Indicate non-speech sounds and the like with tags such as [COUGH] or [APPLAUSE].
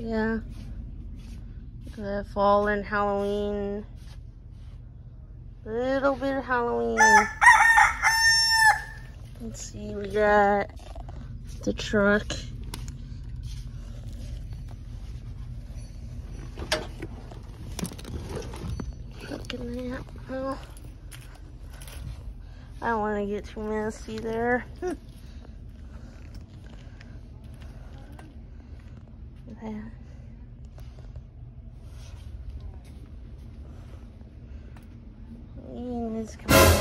Yeah. The fall and Halloween. Little bit of Halloween. Let's see, we got the truck. Truck in that. Oh. I don't want to get too messy there. [LAUGHS] that. Rain is coming.